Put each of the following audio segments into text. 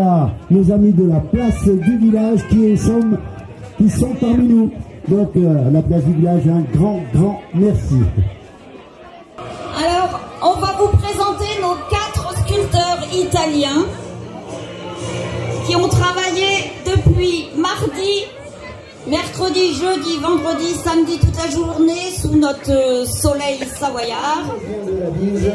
a nos amis de la place du village qui sont, qui sont parmi nous. Donc, euh, la place du village, un grand, grand merci. Alors, on va vous présenter nos quatre sculpteurs italiens qui ont travaillé depuis mardi, mercredi, jeudi, vendredi, samedi toute la journée sous notre euh, soleil savoyard. de la Bise,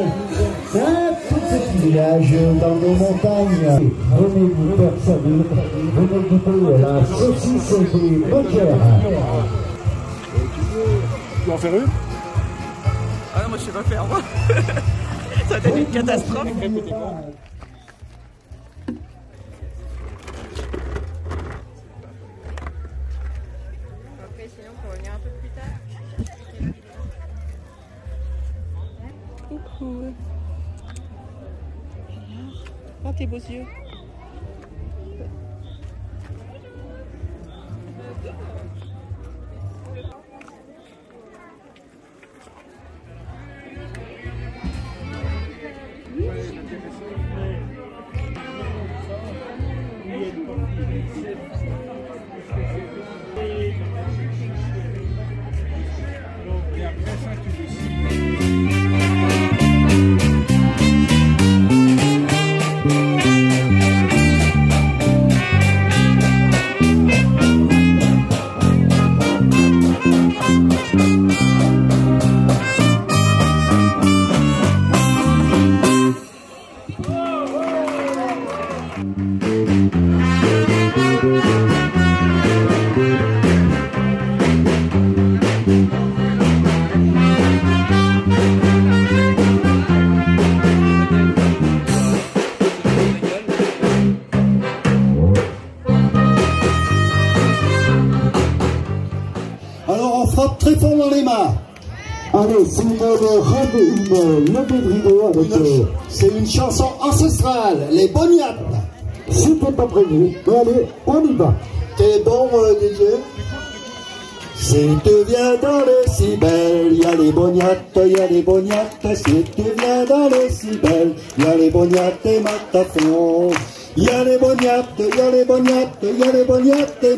c'est un tout petit village dans nos montagnes. Venez vous faire servir, venez goûter la saucisse des Beaucaire. Tu peux en faire une? Ah non, moi je sais pas faire, moi. Ça va être une catastrophe. Pour venir un peu plus tard. Coucou. Oh, tes beaux yeux. Euh, C'est une chanson ancestrale, les boniates. C'était pas prévu, allez, on y va. T'es bon, euh, DJ Si tu viens dans les cibelles, y a les boniates, y a les boniates. Si tu viens dans les cibelles, y a les boniates et matafon. Y a les boniates, y a les boniates, y a les boniates et.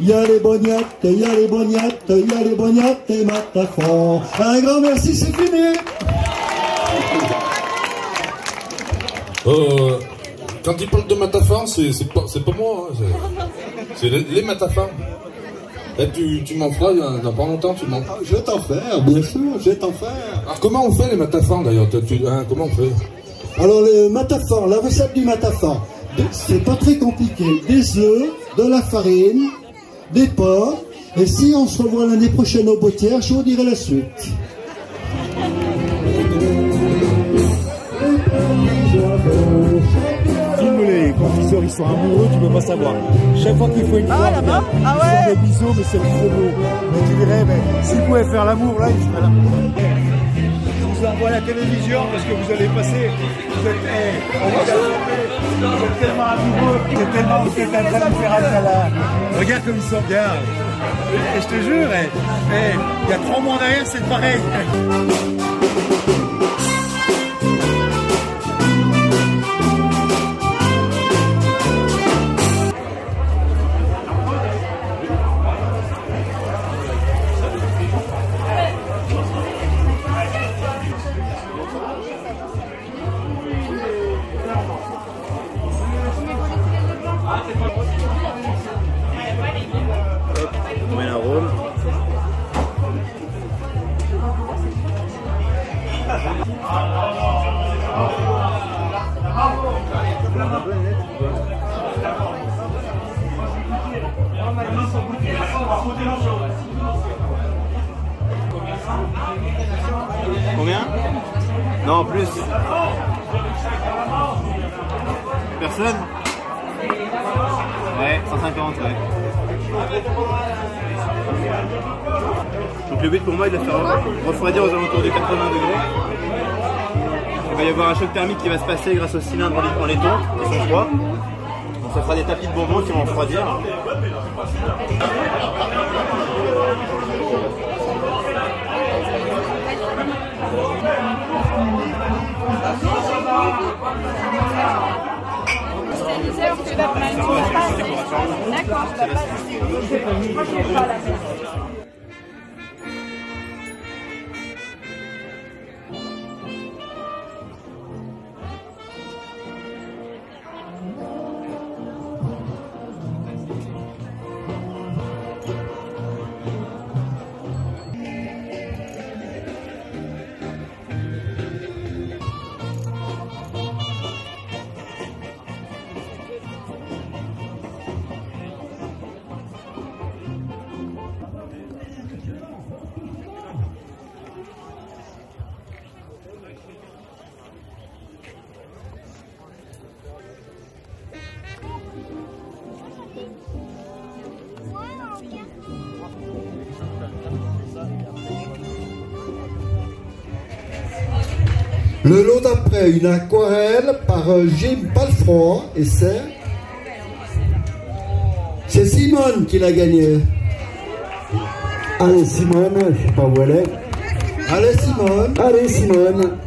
Y a les boniates, y a les boniates, y a les boniates et matafon. Un grand merci, c'est fini. Euh, quand il parle de matafan, c'est pas, pas moi, hein, c'est- les, les matafans. Et tu, tu m'en feras dans, pas longtemps, tu m'en. Je vais t'en faire, bien sûr, je vais t'en faire. Alors comment on fait les matafans d'ailleurs hein, Comment on fait? Alors le matafan, la recette du matafan, c'est pas très compliqué. Des œufs, de la farine, des porcs, et si on se revoit l'année prochaine au Botière, je vous dirai la suite. Filme-les, quand ils sortent, ils sont amoureux, tu peux pas savoir. Chaque fois qu'il faut une Ah, là-bas Ah ouais des bisous, mais c'est trop beau. Mais tu dirais, mais s'ils pouvaient faire l'amour, là, ils seraient là. Je vous envoie à la télévision parce que vous allez passer. Vous êtes, eh, on vous êtes tellement amoureux, vous êtes tellement, vous êtes en train de faire un. Regarde comme ils sont bien. Et je te jure, eh, eh, il y a trois mois en arrière, c'est pareil. Non, plus. Personne Ouais, 150, ouais. Donc le but pour moi est de le faire refroidir aux alentours de 80 degrés. Il va y avoir un choc thermique qui va se passer grâce aux cylindres en laiton qui sont froids. Donc ça fera des tapis de bonbons qui vont refroidir. Moi, je ne pas la Le lot d'après, une aquarelle par Jim Palfroy et c'est. C'est Simone qui l'a gagné. Allez Simone, je sais pas où elle est. Allez Simone. Allez Simone.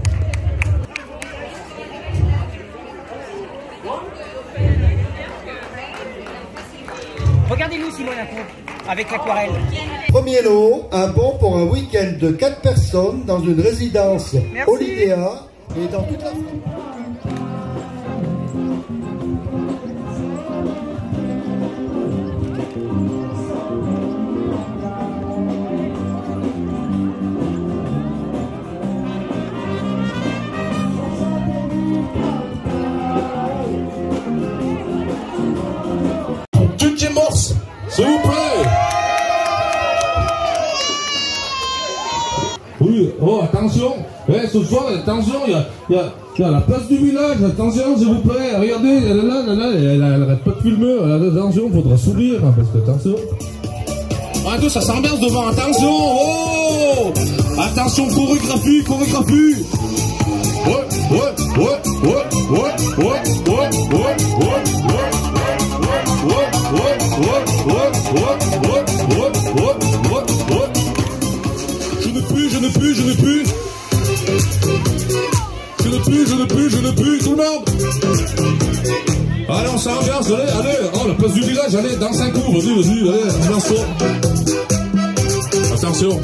Regardez-nous Simone un peu, avec l'aquarelle. Premier lot, un bon pour un week-end de 4 personnes dans une résidence Merci. Olivia et dans toute la France. Attention. Eh, ce soir, attention, il y a, y, a, y a la place du village. Attention, s'il vous plaît. Regardez, elle est là, elle, elle, arrête pas de filmer. Attention, faudra sourire, hein, parce que attention. Deux, ça s'ambiance devant. Attention, oh Attention, chorégraphie, chorégraphie. Ouais, ouais, ouais, ouais, ouais, ouais, ouais, ouais, ouais, ouais. Je ne plus, je ne plus, je ne plus. Je ne plus, je ne plus, je ne plus, tout le monde. Allez, on s'ambiance, allez, allez. Oh, la place du village, allez, dans un coup, vas-y, vas-y, allez, ambiance-toi. Attention,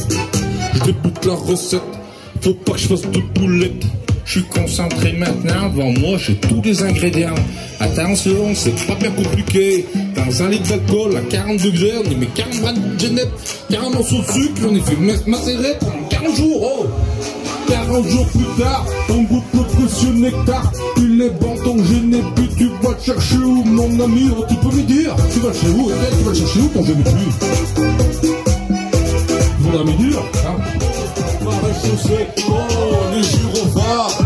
je débute la recette. Faut pas que je fasse de poulettes. Je suis concentré maintenant, devant moi j'ai tous les ingrédients. Attention, c'est pas bien compliqué. Dans un litre d'alcool à 40 degrés, on y met 40 grammes de genève, 40 morceaux de sucre, on y fait ma- macérer pendant 40 jours. Oh 40 jours plus tard, on goûte le précieux nectar. Il est bon ton génépi, tu vas le chercher où mon ami Oh, Tu peux me dire, tu vas chercher où Tu vas chercher où ton génépi Faudra me dire, hein? Les gyrophares,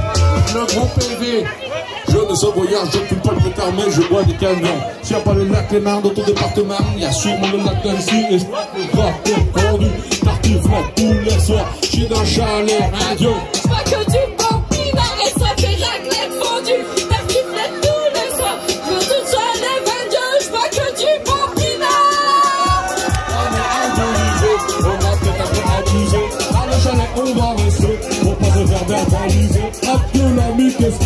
le grand PV. Je ne sais voyage, je fume pas le pétard, mais je bois des camions. S'il n'y a pas le lac Léman dans ton département, il y a sûrement le lac d'Annecy et je crois que conduit. Tartiflette tous les soirs, j'suis dans le chalet radio. Que du bon pinard et ça fait raclette fondue. Tartiflette tous les soirs. Je veux toute seule les 22. Je vois que du bon pinard. On est alcoolisé, on a peut-être un peu abusé. À le chalet, on va rester, qu'est-ce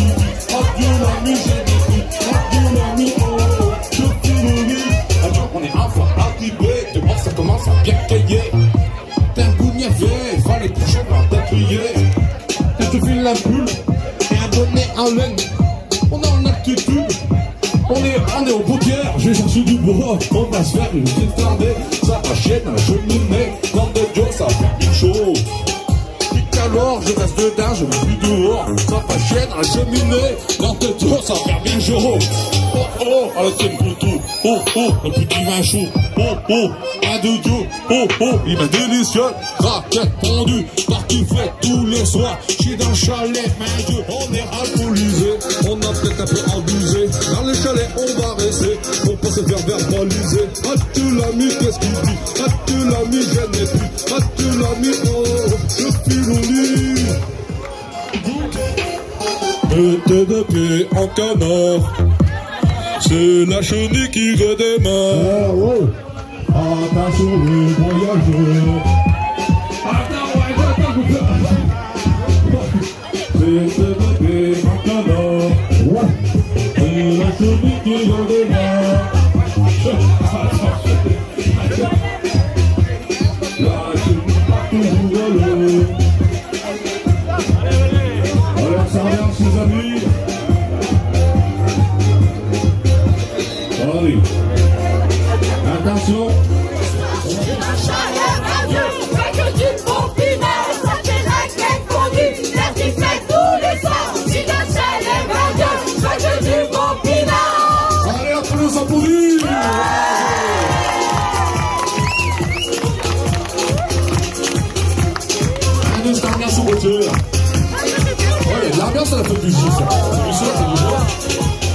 la bulle et à donner un lung. On est en altitude, on est, on est au poker, je cherche du bois, on va se faire une petite tardée, ça enchaîne, je me mets dans le dos, ça fait quelque chose alors, je reste dedans, je vais plus dehors, ça va chier dans la cheminée, dans de Dieu, ça faire bien chaud. Oh oh, à la tienne couteau, oh oh, le petit vin chaud, oh oh, un de Dieu, oh oh, il m'a délicieux, raquette pendue, tartiflette tous les soirs, j'suis dans le chalet, mais Dieu, on est alcoolisé, on a peut-être un peu abusé, dans le chalet on va rester, pour pas se faire verbaliser, as-tu l'ami, qu'est-ce qu'il C'est la chenille qui redémarre. Oh, oh. Attention les voyageurs. C'est la chenille qui redémarre. pour lui L'ambiance, elle a fait du jeu. L'ambiance, elle a fait du.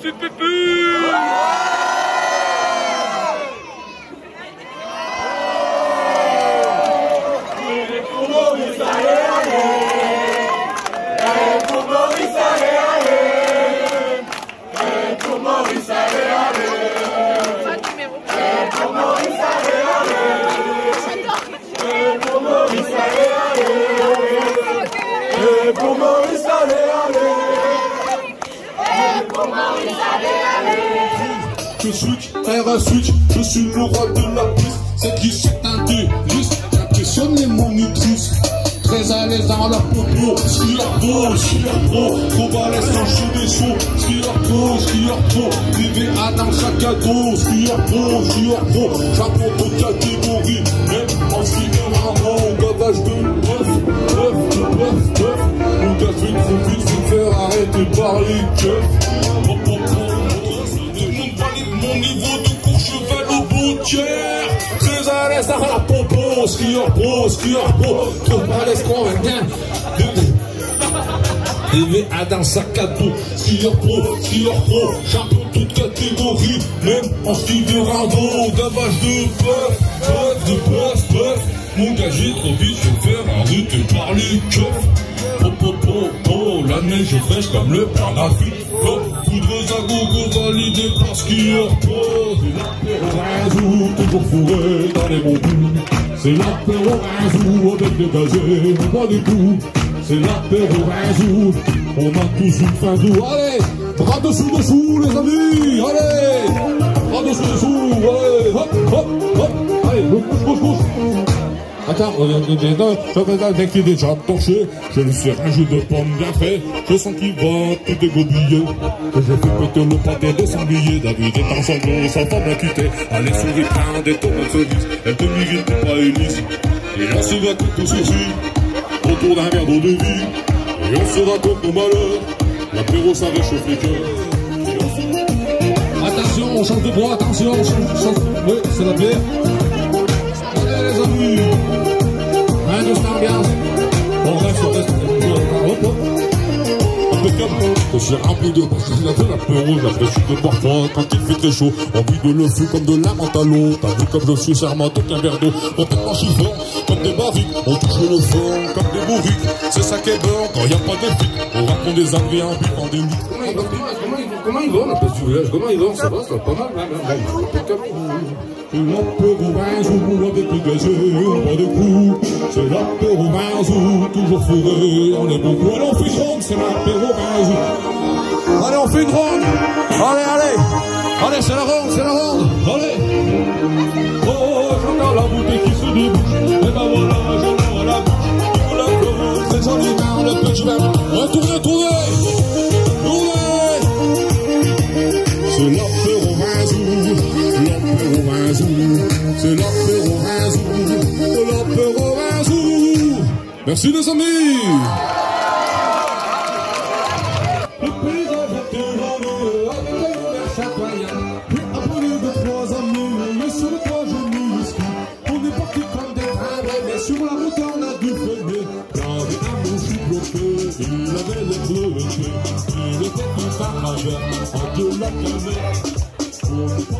Attention. Brigitte, c'est Pépé Et pour Maurice, allez, allez Et pour Maurice, allez, allez Je switch, je suis le roi de la piste. C'est qui c'est un délice, j'impressionne les monitrices. Très à l'aise dans leur popo, skieur pro, skieur pro, trop balèze quand je des sauts. Skieur pro, skieur pro, VVA dans chaque cadeau. Skieur pro, skieur pro, chapeau de catégorie. Même en ski de marron, gavage de bœuf, bœuf, de bœuf, bœuf. Mon gars, trop vite se faire arrêter par les keufs. Oh, oh, oh, oh. Mon niveau de Courchevel au boutière Très à l'aise dans la popo Skieur pro, skieur pro Trop à l'aise convaincant DVA dans sac à dos Skieur pro, skieur pro Champion toute catégorie Même en ski de rando Gavage de bœuf, bœuf, de bœuf, bœuf Mon j'ai trop vite, je vais faire arrêter par les keufs Oh, oh, oh, oh, la neige fraîche comme le père Nafi. Oh, poudreuse à gogo validée par skieur pro. C'est l'apéro toujours fourré dans les bons coups. C'est l'apéro Rinzou avec des gazés, on boit des coups. C'est l'apéro Rinzou, on a tous une fin d'août. Allez, bras dessous dessous les amis, allez, Attends, je vais un mec qui est déjà torché. Je lui fais un jus de pommes bien fait. Je sens qu'il va tout dégobiller. Je fais péter le pâté de sanglier. David est en sanglots, sa femme l'a quitté. Allez, souris, prends des tomates cerises. Elle te mérite pas Élise. Et on se tout au sourcil. Autour d'un verre d'eau de vie. Et on se raconte nos malheurs. L'apéro, ça réchauffe les cœurs. On Attention, on change de bois, attention, on change. Oui, c'est la bière. Les amis. Un de ambiance. On reste, on reste. Hop, hop. Impeccable. Je suis rempli de parce que c'est la l'apéro, j'apprécie de boire froid quand il fait très chaud. Envie de le feu comme de la l'eau. T'as vu comme je suis charmant, aucun verre d'eau. Complètement chiffon, comme des barriques. On touche le fond comme des bourriques. C'est ça qui est bon quand y a pas de flics. On raconte des envies en nuits. Comment ils vont, la place du village? Comment ils vont? Ça va, ça va pas mal, hein, hein, hein. C'est l'apéro avec on boit des coups. C'est l'apéro Rinzou, toujours fourré, on est beaucoup. Allez, on fait une ronde, c'est l'apéro Rinzou. Allez, on fait une. Allez, allez. Allez, c'est la ronde, c'est la ronde. Allez. Oh, oh, oh, j'entends la bouteille qui se débouche. Et ben voilà, j'entends la bouche. La c'est joli, dans le petit verre. Retournez, retournez. Mis ski. On est parti comme des travers, mais sur la route on a dû freiner. Quand les sont bloqués, il avait les bleus Il était majeur, en de la canette.